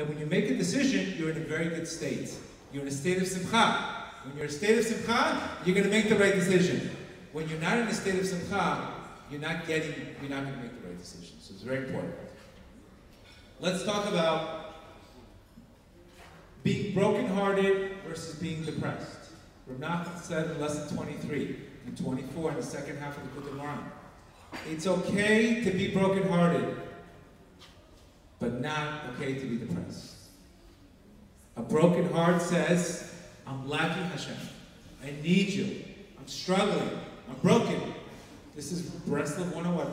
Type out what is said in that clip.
then when you make a decision, you're in a very good state. You're in a state of simcha. When you're in a state of simcha, you're going to make the right decision. When you're not in a state of simcha, you're not getting, you're not going to make the right decision. So it's very important. Let's talk about being brokenhearted versus being depressed. Rav Nachman said in lesson 23 and 24 in the second half of the Moharan. It's okay to be brokenhearted, but not okay to be depressed. A broken heart says, I'm lacking Hashem. I need you. I'm struggling. I'm broken. This is Breslov 101.